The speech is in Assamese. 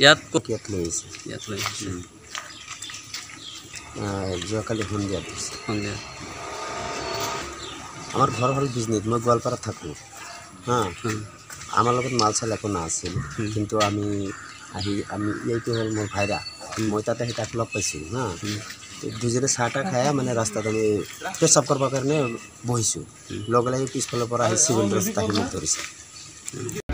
ইয়াত ক'ত ইয়াত লৈ আহিছে ইয়াত লৈ আহিছে আহ, যোৱাকালি সন্ধিয়া দিছে সন্ধিয়া আমাৰ ঘৰ হ'ল বিজনেছ মই গোৱালপাৰাত থাকোঁ হা আমাৰ লগত মাল চাল একো নাছিল কিন্তু আমি আহি আমি এইটো হ'ল মোৰ ভাইৰা মই তাতে সেই তাক লগ পাইছোঁ হা দুজনে চাহ তাহ খাই মানে ৰাস্তাত আমি পেচাব কৰিবৰ কাৰণে বহিছোঁ লগে লগে পিছফালৰ পৰা আহি চিভিল ৰাস্তা আহি মোক ধৰিছে